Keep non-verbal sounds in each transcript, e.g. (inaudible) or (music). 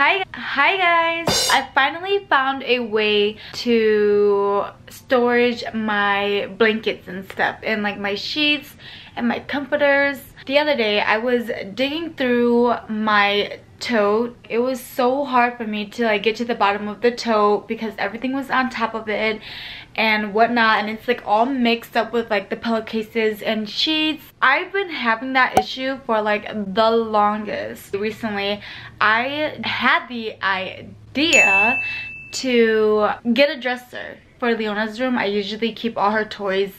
hi hi guys. I finally found a way to storage my blankets and stuff and like my sheets and my comforters. The other day i was digging through my tote. It was so hard for me to like get to the bottom of the tote because everything was on top of it and whatnot and it's like all mixed up with like the pillowcases and sheets. I've been having that issue for like the longest. Recently i had the idea to get a dresser for Leona's room, I usually keep all her toys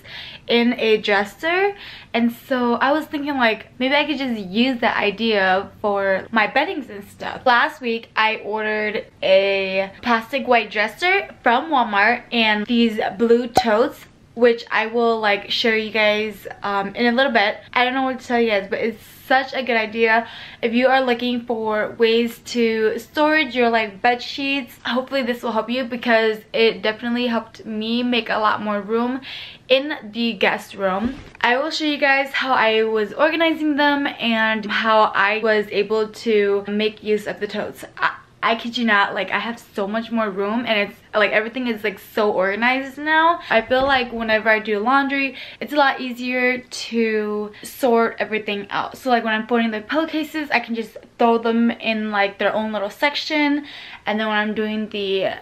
in a dresser. And so I was thinking like, maybe I could just use that idea for my beddings and stuff. Last week, I ordered a plastic white dresser from Walmart and these blue totes which I will like show you guys um, in a little bit. I don't know what to tell you guys, but it's such a good idea. If you are looking for ways to storage your like bed sheets hopefully this will help you because it definitely helped me make a lot more room in the guest room. I will show you guys how i was organizing them and how i was able to make use of the totes. I I kid you not, like I have so much more room and it's like everything is like so organized now. I feel like whenever I do laundry, it's a lot easier to sort everything out. So like when I'm folding the pillowcases, I can just throw them in like their own little section. And then when I'm doing the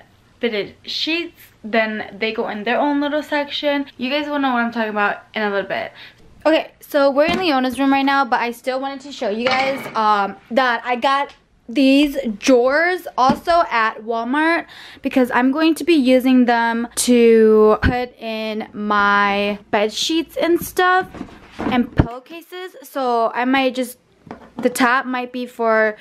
fitted sheets, then they go in their own little section. You guys will know what I'm talking about in a little bit. Okay, so we're in Leona's room right now, but I still wanted to show you guys um, that I got these drawers also at Walmart because I'm going to be using them to put in my bed sheets and stuff and pillowcases so I might just the top might be for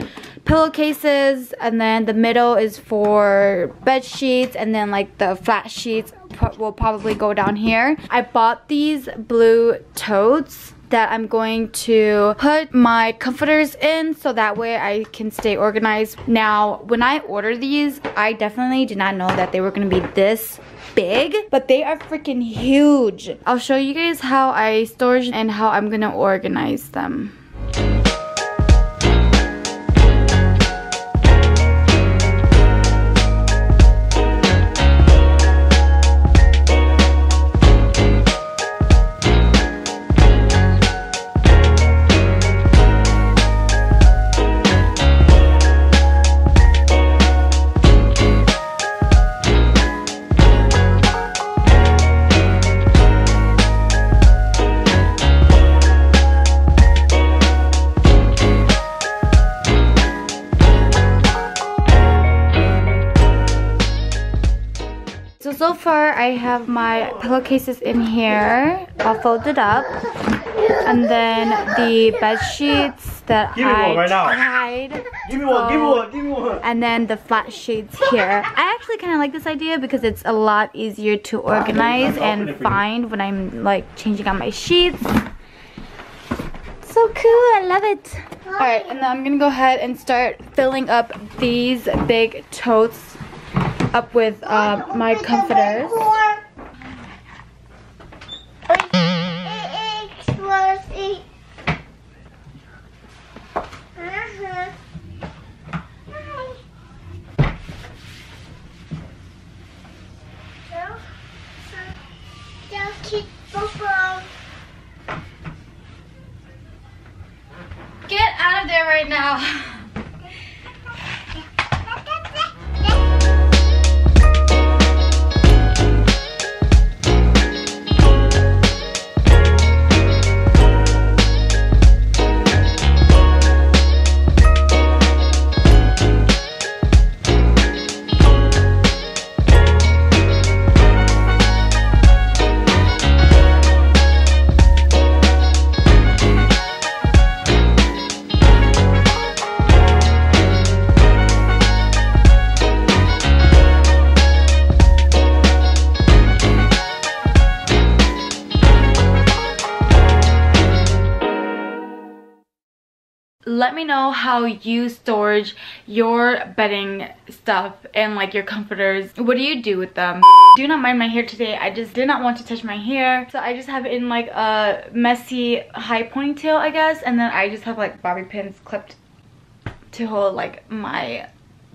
pillowcases and then the middle is for bed sheets and then like the flat sheets will probably go down here. I bought these blue totes that I'm going to put my comforters in so that way I can stay organized. Now, when I ordered these, I definitely did not know that they were to be this big, but they are freaking huge. I'll show you guys how I store and how I'm to organize them. I have my pillowcases in here all folded up and then the bed sheets that I right tried give me one, give me one, give me one. and then the flat sheets here. I actually kind of like this idea because it's a lot easier to organize and find when I'm like changing out my sheets. So cool I love it. Alright and then I'm gonna go ahead and start filling up these big totes up with uh, my comforters. Know how you storage your bedding stuff and like your comforters. What do you do with them? Do not mind my hair today. I just did not want to touch my hair. So i just have it in like a messy high ponytail i guess. And then i just have like bobby pins clipped to hold like my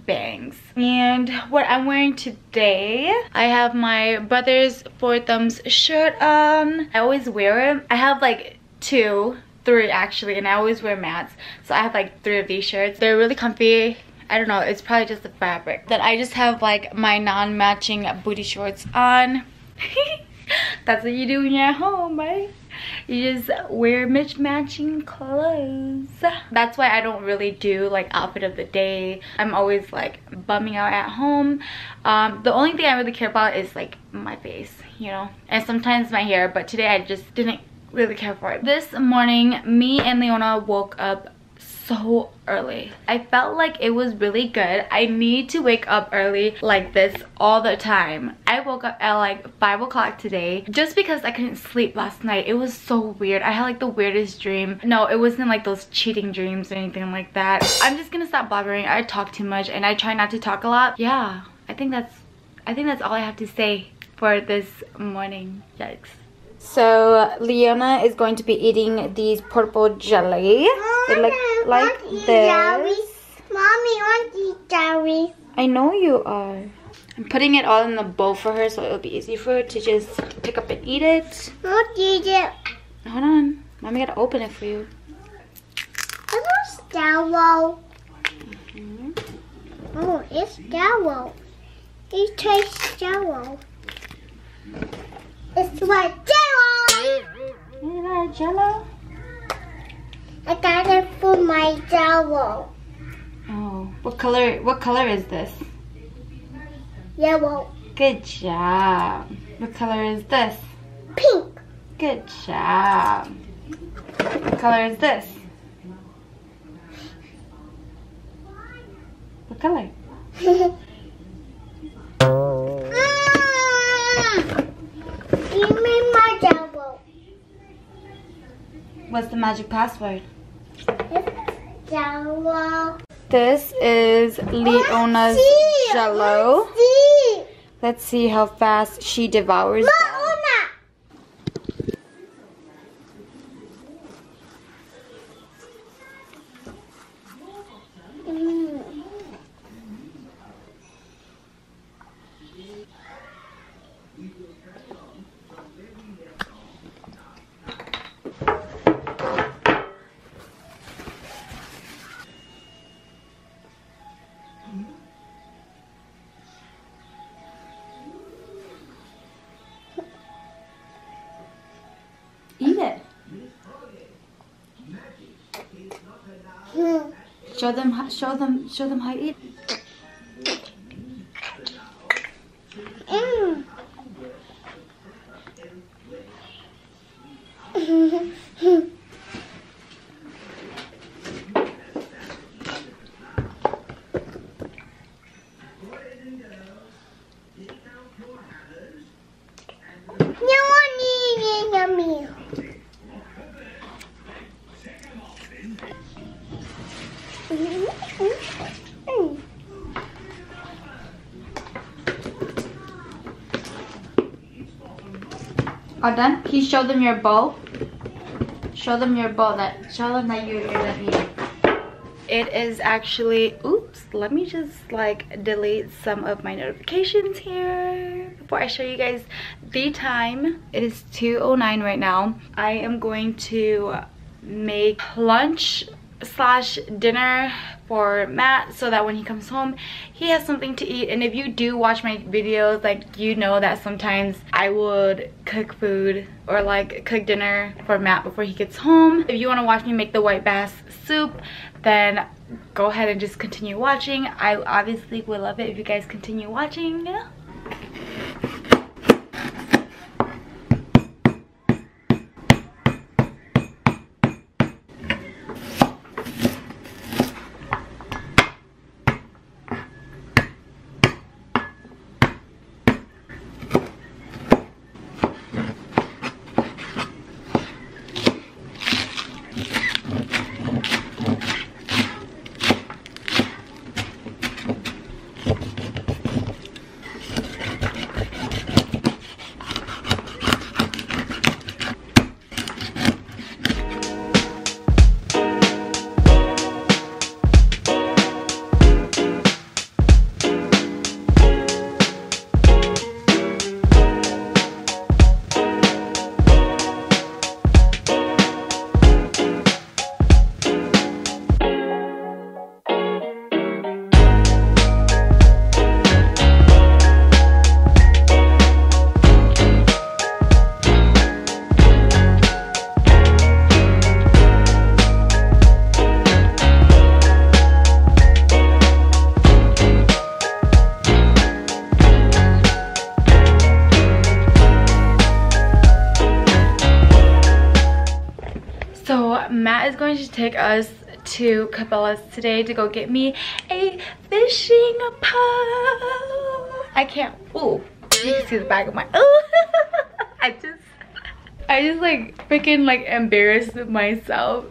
bangs. And what i'm wearing today i have my brother's four thumbs shirt on. I always wear it. I have like two three actually and i always wear Matt's so i have like three of these shirts they're really comfy I don't know, it's probably just the fabric. Then I just have like my non-matching booty shorts on. (laughs) That's what you do when you're at home, right? You just wear mismatching clothes. That's why I don't really do like outfit of the day. I'm always like bumming out at home. Um, the only thing I really care about is like my face, you know? And sometimes my hair, but today I just didn't really care for it. This morning, me and Leona woke up so early. I felt like it was really good. I need to wake up early like this all the time. I woke up at like 5 o'clock today just because I couldn't sleep last night. It was so weird. I had like the weirdest dream. No, it wasn't like those cheating dreams or anything like that. I'm just gonna stop blabbering. I talk too much and I try not to talk a lot. Yeah, I think that's I think that's all I have to say for this morning. Yikes. So Leona is going to be eating these purple jelly. They look like this. Mommy, want to eat jellies. I know you are. I'm putting it all in the bowl for her so it'll be easy for her to just pick up and eat it. What eat it? Hold on. Mommy gotta open it for you. It's jello. Mm -hmm. Oh, it's jello. It tastes jello. It's like jello. You like jello? I got it for my jello. Oh, what color? What color is this? Yellow. Good job. What color is this? Pink. Good job. What color is this? What color? (laughs) What's the magic password? Jello. This is Leona's Jello. Let's see how fast she devours Eat Show them, show them, show them how to eat. Mm. All done? You show them your bowl? Show them your bowl that show them that you, you're eating. It is actually oops, let me just like delete some of my notifications here before I show you guys the time. It is 2.09 right now. I am going to make lunch slash dinner for Matt so that when he comes home he has something to eat and if you do watch my videos like you know that sometimes I would cook food or like cook dinner for Matt before he gets home. If you want to watch me make the white bass soup then go ahead and just continue watching. I obviously would love it if you guys continue watching. Is going to take us to Cabela's today to go get me a fishing pole. I can't, ooh, you can see the back of my, ooh. (laughs) I just, I just like freaking like embarrassed myself.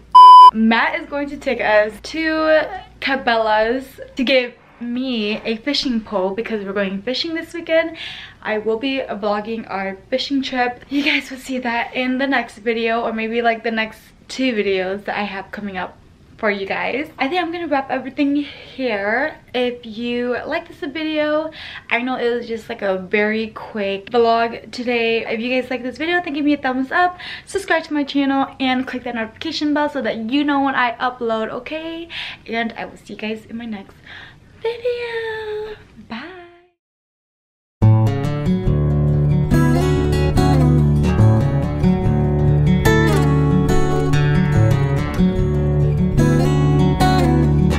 Matt is going to take us to Cabela's to get me a fishing pole because we're going fishing this weekend. I will be vlogging our fishing trip. You guys will see that in the next video or maybe like the next two videos that I have coming up for you guys. I think I'm gonna wrap everything here. If you like this video, I know it was just like a very quick vlog today. If you guys like this video, then give me a thumbs up, subscribe to my channel, and click that notification bell so that you know when I upload, okay? And I will see you guys in my next video.